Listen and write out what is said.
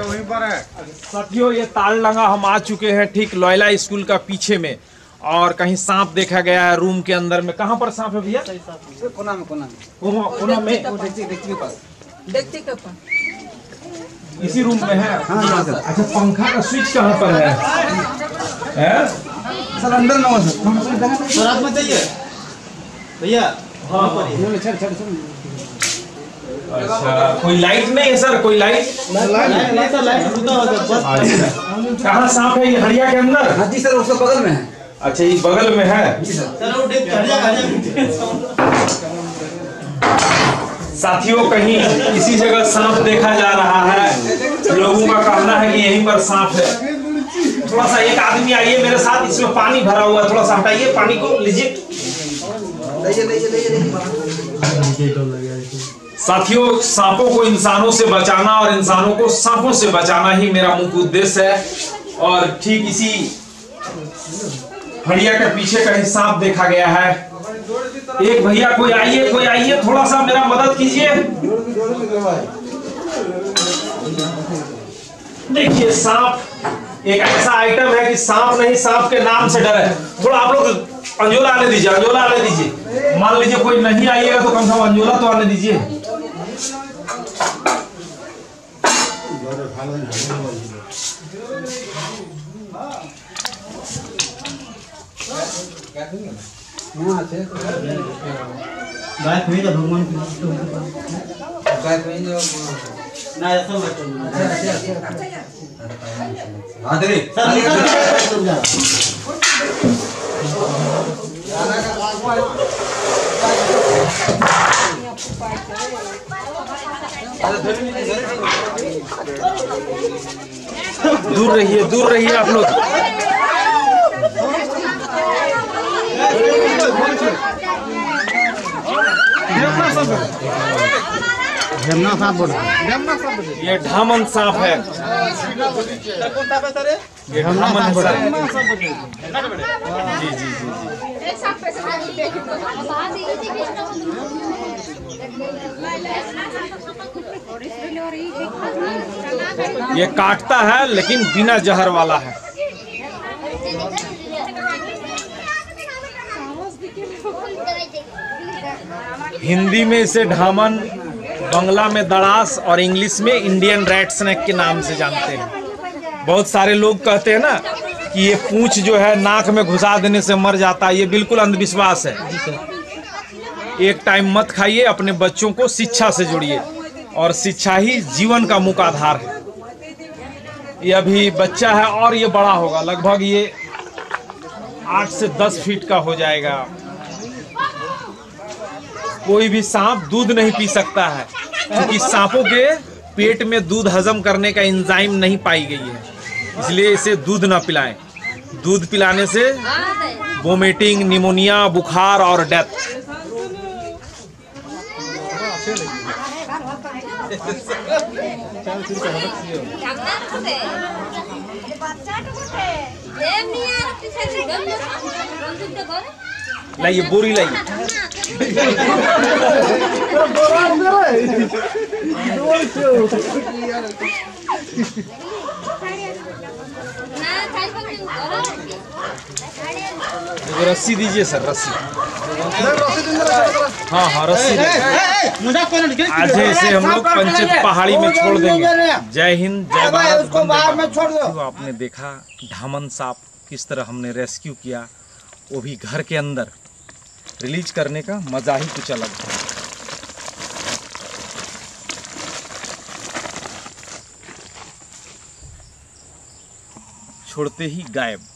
वहीं पर है। साथियों ये तालडंगा हम आ चुके हैं ठीक लोयला स्कूल का पीछे में। और कहीं सांप देखा गया है रूम के अंदर में। कहाँ पर सांप है भैया? कोना में कोना में? कोना कोना में? देखते इसी रूम में है। अच्छा पंखा का स्विच कहाँ पर है? है? सर अंदर ना सर। सर आप मत जाइए भैया हाँ छड़ छड़ छड़ अच्छा कोई लाइट नहीं है सर? कोई लाइट लाइट नहीं सर लाइट हो बस। अच्छा। कहाँ सांप है ये हड़िया के अंदर? हाँ जी सर उसके बगल में है। अच्छा ये बगल में है? सर। वो साथियों कहीं इसी जगह सांप देखा जा रहा है। लोगों का कहना है कि यहीं पर सांप है। थोड़ा सा एक आदमी आइए मेरे साथ, इसमें पानी भरा हुआ है थोड़ा सा हटाइए, पानी को लीजिए। साथियों, सांपों को इंसानों से बचाना और इंसानों को सांपों से बचाना ही मेरा मुख्य उद्देश्य है। और ठीक इसी हड़िया के पीछे कहीं सांप देखा गया है। एक भैया, कोई आइए कोई आइए थोड़ा सा मेरा मदद कीजिए। देखिए, सांप एक ऐसा आइटम है कि सांप नहीं, सांप के नाम से डर है। थोड़ा आप लोग अंजोला आने दीजिए, अंजोला आने दीजिए। मान लीजिए कोई नहीं आइएगा तो कम से कम अंजोला तो आने दीजिए। हाँ गायब तो भगवान की गाय में जो ना ऐसा मत करना अच्छे अच्छे. दे सर निकल जा जा दूर रहिए दूर रहिए आप लोग। झरना सांप बोल ये ढामन सांप है। ये ढामन सांप जी जी जी। ये काटता है लेकिन बिना जहर वाला है। हिंदी में इसे ढामन, बंगला में दड़ास और इंग्लिश में इंडियन रेड स्नेक के नाम से जानते हैं। बहुत सारे लोग कहते हैं ना कि ये पूंछ जो है नाक में घुसा देने से मर जाता है, ये बिल्कुल अंधविश्वास है। एक टाइम मत खाइए, अपने बच्चों को शिक्षा से जोड़िए और शिक्षा ही जीवन का मुख्य आधार है। ये अभी बच्चा है और ये बड़ा होगा, लगभग ये आठ से दस फीट का हो जाएगा। कोई भी सांप दूध नहीं पी सकता है। क्योंकि सांपों के पेट में दूध हजम करने का इंजाइम नहीं पाई गई है। इसलिए इसे दूध ना पिलाएँ। दूध पिलाने से वोमिटिंग निमोनिया बुखार और डेथ लाइए, बोरी लाइए। रस्सी दीजिए सर रस्सी। हाँ हाँ रस्सी आज इसे हम लोग पंचित पहाड़ी में छोड़ देंगे। जय हिंद जय भारत जो आपने देखा ढामन सांप किस तरह हमने रेस्क्यू किया वो भी घर के अंदर। रिलीज़ करने का मज़ा ही कुछ अलग है छोड़ते ही गायब।